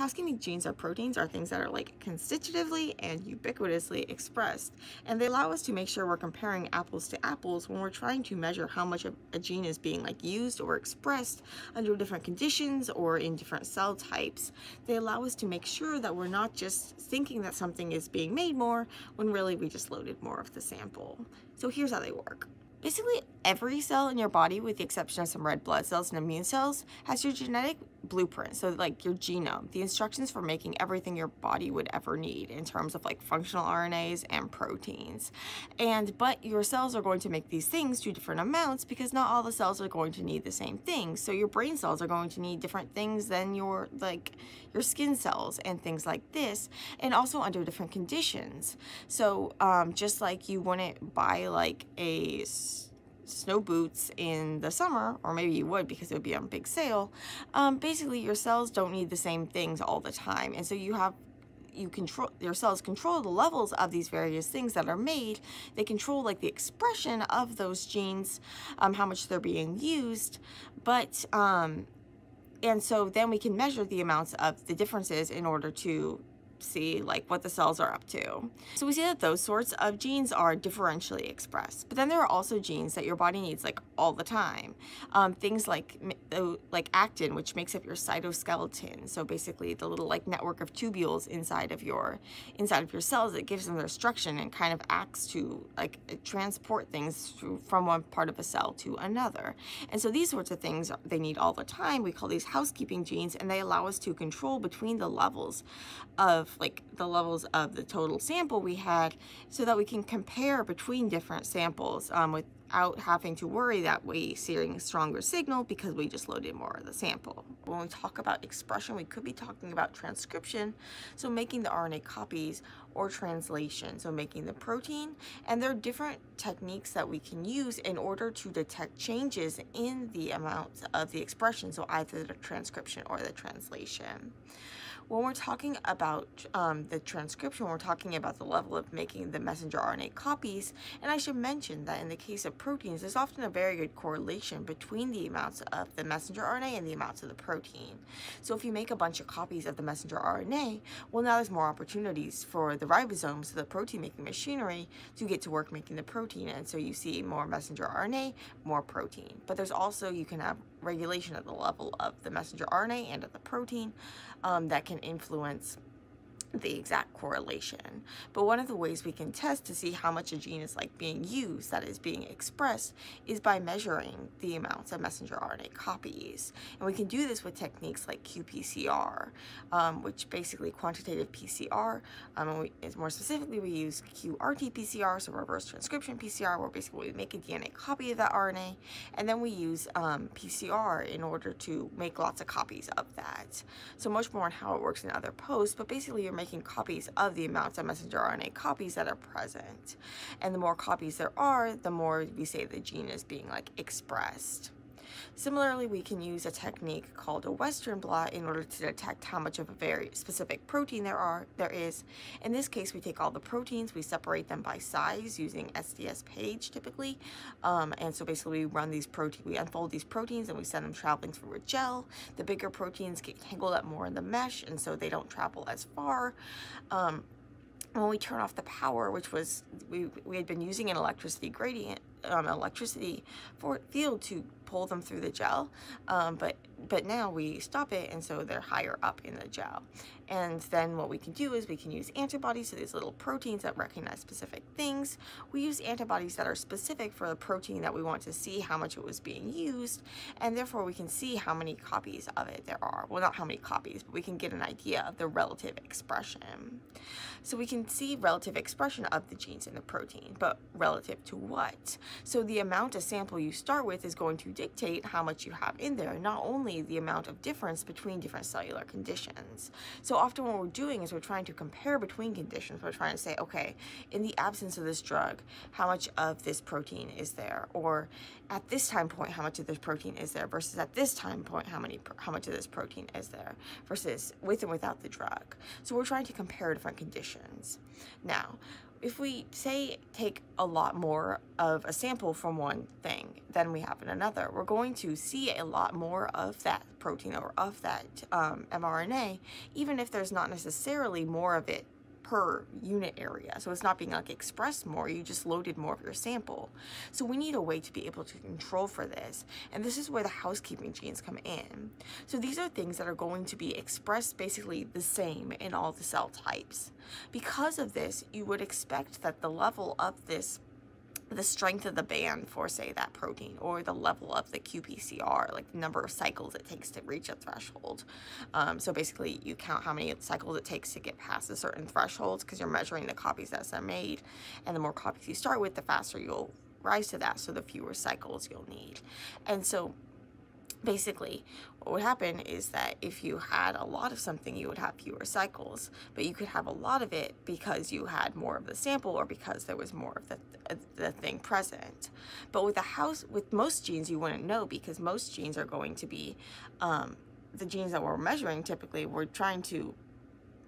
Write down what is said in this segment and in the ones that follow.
housekeeping genes or proteins are things that are like constitutively and ubiquitously expressed, and they allow us to make sure we're comparing apples to apples when we're trying to measure how much of a gene is being like used or expressed under different conditions or in different cell types. They allow us to make sure that we're not just thinking that something is being made more when really we just loaded more of the sample. So here's how they work. Basically, every cell in your body, with the exception of some red blood cells and immune cells, has your genetic blueprint. So, like your genome, the instructions for making everything your body would ever need in terms of like functional RNAs and proteins. And but your cells are going to make these things to different amounts because not all the cells are going to need the same things. So, your brain cells are going to need different things than your like your skin cells and things like this, and also under different conditions. So, um, just like you wouldn't buy like a snow boots in the summer, or maybe you would because it would be on big sale, um, basically your cells don't need the same things all the time. And so you have you control your cells control the levels of these various things that are made. They control like the expression of those genes um, how much they're being used. But um, and so then we can measure the amounts of the differences in order to see like what the cells are up to. So we see that those sorts of genes are differentially expressed. But then there are also genes that your body needs like all the time. Um, things like like actin, which makes up your cytoskeleton. So basically the little like network of tubules inside of your inside of your cells that gives them their structure and kind of acts to like transport things from one part of a cell to another. And so these sorts of things they need all the time. We call these housekeeping genes and they allow us to control between the levels of like the levels of the total sample we had so that we can compare between different samples um, without having to worry that we seeing a stronger signal because we just loaded more of the sample. When we talk about expression, we could be talking about transcription, so making the RNA copies or translation, so making the protein. And there are different techniques that we can use in order to detect changes in the amount of the expression, so either the transcription or the translation when we're talking about um, the transcription, we're talking about the level of making the messenger RNA copies. And I should mention that in the case of proteins, there's often a very good correlation between the amounts of the messenger RNA and the amounts of the protein. So if you make a bunch of copies of the messenger RNA, well, now there's more opportunities for the ribosomes, so the protein making machinery, to get to work making the protein. And so you see more messenger RNA, more protein. But there's also, you can have regulation at the level of the messenger RNA and of the protein um, that can influence the exact correlation. But one of the ways we can test to see how much a gene is like being used, that is being expressed, is by measuring the amounts of messenger RNA copies. And we can do this with techniques like qPCR, um, which basically quantitative PCR, um, we, more specifically we use qRT-PCR, so reverse transcription PCR, where basically we make a DNA copy of that RNA, and then we use um, PCR in order to make lots of copies of that. So much more on how it works in other posts, but basically you're making copies of the amounts of messenger RNA copies that are present. And the more copies there are, the more we say the gene is being like expressed. Similarly, we can use a technique called a Western blot in order to detect how much of a very specific protein there are there is. In this case, we take all the proteins, we separate them by size using SDS page typically. Um, and so basically we run these protein, we unfold these proteins and we send them traveling through a gel. The bigger proteins get tangled up more in the mesh and so they don't travel as far. Um, when we turn off the power, which was, we, we had been using an electricity gradient, um, electricity for field to pull them through the gel, um, but but now we stop it and so they're higher up in the gel. And then what we can do is we can use antibodies, so these little proteins that recognize specific things. We use antibodies that are specific for the protein that we want to see how much it was being used, and therefore we can see how many copies of it there are. Well, not how many copies, but we can get an idea of the relative expression. So we can see relative expression of the genes in the protein, but relative to what? So the amount of sample you start with is going to dictate how much you have in there, not only the amount of difference between different cellular conditions. So often what we're doing is we're trying to compare between conditions. We're trying to say, okay, in the absence of this drug, how much of this protein is there? Or at this time point, how much of this protein is there versus at this time point, how many, how much of this protein is there versus with and without the drug. So we're trying to compare different conditions. Now, if we say take a lot more of a sample from one thing than we have in another, we're going to see a lot more of that protein or of that um, mRNA, even if there's not necessarily more of it per unit area. So it's not being like expressed more, you just loaded more of your sample. So we need a way to be able to control for this. And this is where the housekeeping genes come in. So these are things that are going to be expressed basically the same in all the cell types. Because of this, you would expect that the level of this the strength of the band for say that protein or the level of the qPCR like the number of cycles it takes to reach a threshold. Um, so basically you count how many cycles it takes to get past a certain threshold because you're measuring the copies that's made and the more copies you start with the faster you'll rise to that so the fewer cycles you'll need. And so basically what would happen is that if you had a lot of something you would have fewer cycles but you could have a lot of it because you had more of the sample or because there was more of the, the thing present. But with a house with most genes you wouldn't know because most genes are going to be um, the genes that we're measuring typically we're trying to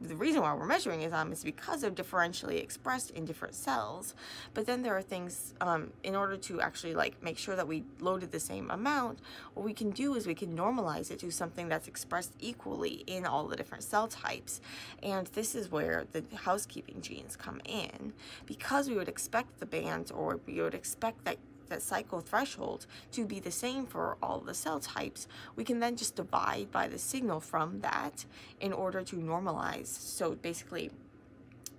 the reason why we're measuring is um, is because of differentially expressed in different cells. But then there are things um, in order to actually like make sure that we loaded the same amount. What we can do is we can normalize it to something that's expressed equally in all the different cell types. And this is where the housekeeping genes come in because we would expect the bands or we would expect that that cycle threshold to be the same for all the cell types, we can then just divide by the signal from that in order to normalize. So basically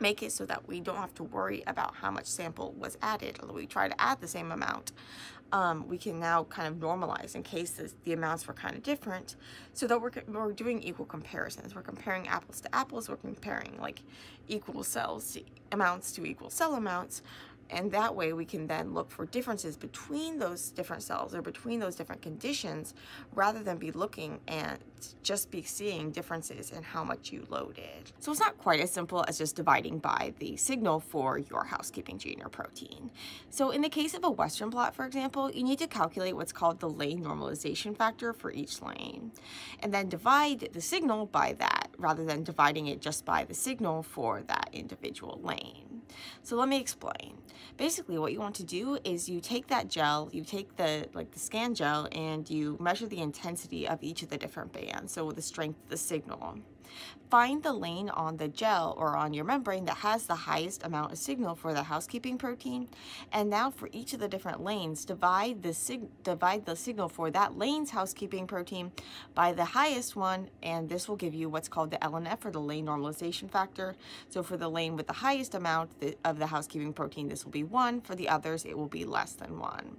make it so that we don't have to worry about how much sample was added. Although we try to add the same amount, um, we can now kind of normalize in case the, the amounts were kind of different so that we're, we're doing equal comparisons. We're comparing apples to apples. We're comparing like equal cells to amounts to equal cell amounts and that way we can then look for differences between those different cells or between those different conditions rather than be looking and just be seeing differences in how much you loaded. So it's not quite as simple as just dividing by the signal for your housekeeping gene or protein. So in the case of a Western blot, for example, you need to calculate what's called the lane normalization factor for each lane and then divide the signal by that rather than dividing it just by the signal for that individual lane. So let me explain. Basically what you want to do is you take that gel, you take the like the scan gel and you measure the intensity of each of the different bands, so the strength of the signal. Find the lane on the gel or on your membrane that has the highest amount of signal for the housekeeping protein. And now for each of the different lanes, divide the, sig divide the signal for that lane's housekeeping protein by the highest one, and this will give you what's called the LNF or the lane normalization factor. So for the lane with the highest amount of the housekeeping protein, this will be one. For the others, it will be less than one.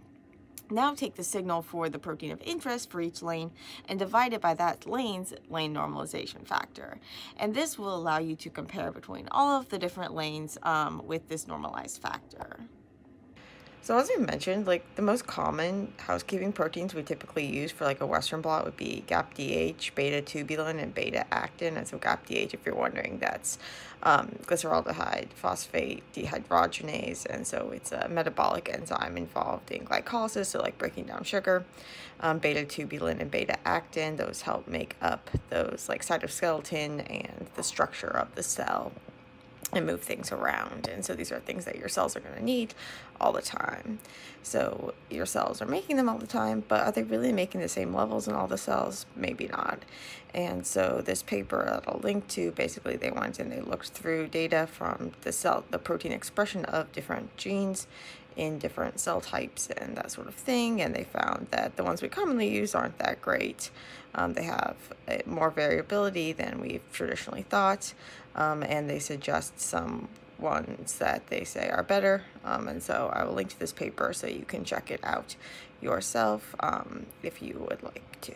Now take the signal for the protein of interest for each lane and divide it by that lane's lane normalization factor. And this will allow you to compare between all of the different lanes um, with this normalized factor. So as I mentioned, like the most common housekeeping proteins we typically use for like a Western blot would be GAPDH, beta-tubulin, and beta-actin. And so GAPDH, if you're wondering, that's um, glyceraldehyde phosphate dehydrogenase. And so it's a metabolic enzyme involved in glycolysis, so like breaking down sugar. Um, beta-tubulin and beta-actin, those help make up those like cytoskeleton and the structure of the cell and move things around. And so these are things that your cells are going to need all the time. So your cells are making them all the time, but are they really making the same levels in all the cells? Maybe not. And so this paper that I'll link to, basically they went and they looked through data from the cell, the protein expression of different genes in different cell types and that sort of thing. And they found that the ones we commonly use aren't that great. Um, they have more variability than we've traditionally thought, um, and they suggest some ones that they say are better. Um, and so I will link to this paper so you can check it out yourself um, if you would like to.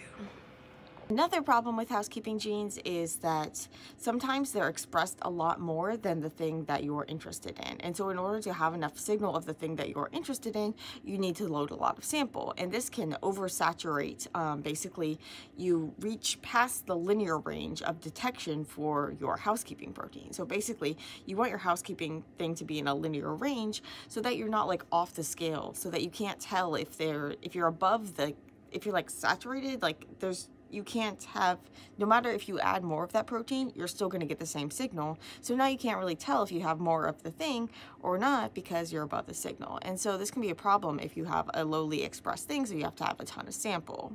Another problem with housekeeping genes is that sometimes they're expressed a lot more than the thing that you're interested in. And so in order to have enough signal of the thing that you're interested in, you need to load a lot of sample. And this can oversaturate. Um, basically, you reach past the linear range of detection for your housekeeping protein. So basically, you want your housekeeping thing to be in a linear range so that you're not like off the scale, so that you can't tell if they're if you're above the if you're like saturated, like there's you can't have, no matter if you add more of that protein, you're still going to get the same signal. So now you can't really tell if you have more of the thing or not because you're above the signal. And so this can be a problem if you have a lowly expressed thing, so you have to have a ton of sample.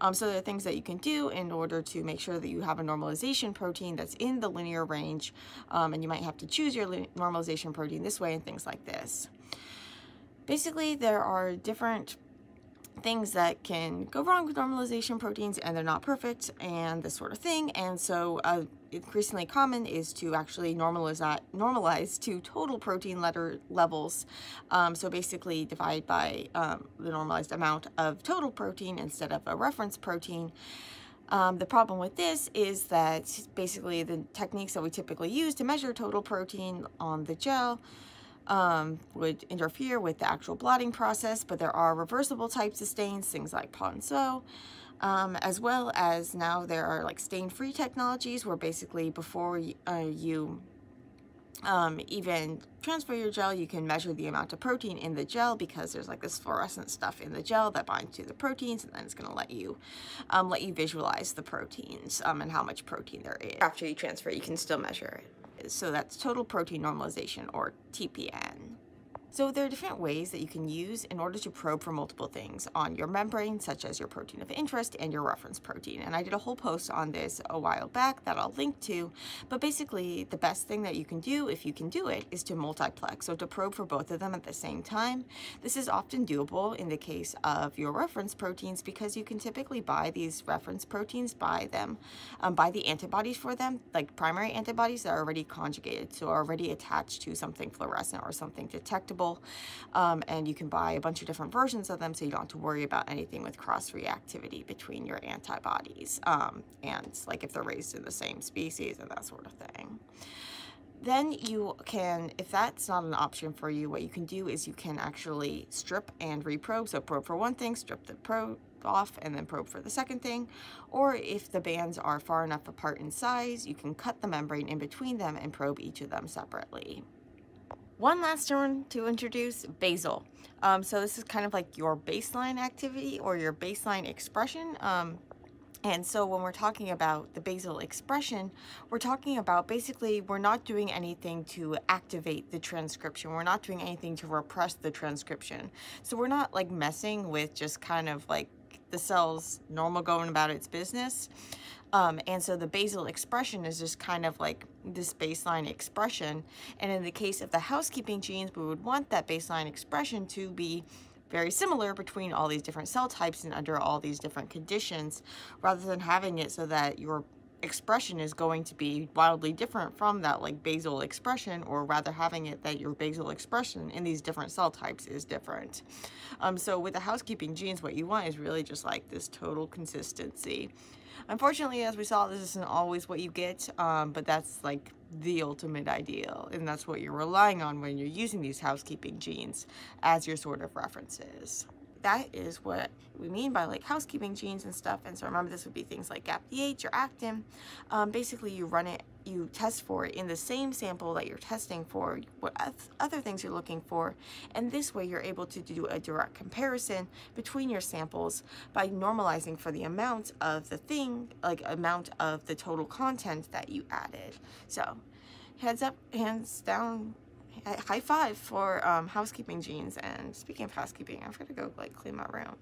Um, so there are things that you can do in order to make sure that you have a normalization protein that's in the linear range, um, and you might have to choose your normalization protein this way and things like this. Basically, there are different things that can go wrong with normalization proteins and they're not perfect and this sort of thing. And so uh, increasingly common is to actually normalize that, normalize to total protein letter levels. Um, so basically divide by um, the normalized amount of total protein instead of a reference protein. Um, the problem with this is that basically the techniques that we typically use to measure total protein on the gel um, would interfere with the actual blotting process, but there are reversible types of stains, things like Ponceau, um, as well as now there are like stain-free technologies where basically before you, uh, you um, even transfer your gel, you can measure the amount of protein in the gel because there's like this fluorescent stuff in the gel that binds to the proteins and then it's going to let you um, let you visualize the proteins um, and how much protein there is. After you transfer, you can still measure it so that's total protein normalization or TPN. So there are different ways that you can use in order to probe for multiple things on your membrane, such as your protein of interest and your reference protein. And I did a whole post on this a while back that I'll link to. But basically, the best thing that you can do, if you can do it, is to multiplex, so to probe for both of them at the same time. This is often doable in the case of your reference proteins because you can typically buy these reference proteins, buy them, um, buy the antibodies for them, like primary antibodies that are already conjugated, so already attached to something fluorescent or something detectable um, and you can buy a bunch of different versions of them so you don't have to worry about anything with cross-reactivity between your antibodies um, and like if they're raised in the same species and that sort of thing. Then you can, if that's not an option for you, what you can do is you can actually strip and reprobe. So probe for one thing, strip the probe off and then probe for the second thing. Or if the bands are far enough apart in size, you can cut the membrane in between them and probe each of them separately. One last one to introduce, basal. Um, so this is kind of like your baseline activity or your baseline expression. Um, and so when we're talking about the basal expression, we're talking about basically we're not doing anything to activate the transcription. We're not doing anything to repress the transcription. So we're not like messing with just kind of like the cell's normal going about its business. Um, and so the basal expression is just kind of like this baseline expression. And in the case of the housekeeping genes, we would want that baseline expression to be very similar between all these different cell types and under all these different conditions, rather than having it so that your expression is going to be wildly different from that like basal expression or rather having it that your basal expression in these different cell types is different. Um, so with the housekeeping genes what you want is really just like this total consistency. Unfortunately as we saw this isn't always what you get um, but that's like the ultimate ideal and that's what you're relying on when you're using these housekeeping genes as your sort of references that is what we mean by like housekeeping genes and stuff. And so remember, this would be things like GAPDH or actin. Um, basically, you run it, you test for it in the same sample that you're testing for what other things you're looking for. And this way, you're able to do a direct comparison between your samples by normalizing for the amount of the thing, like amount of the total content that you added. So heads up, hands down, high five for um, housekeeping genes. And speaking of housekeeping, I'm gonna go like clean my room.